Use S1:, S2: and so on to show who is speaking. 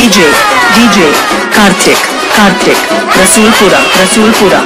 S1: DJ DJ Karthik Karthik Rasulpura Rasulpura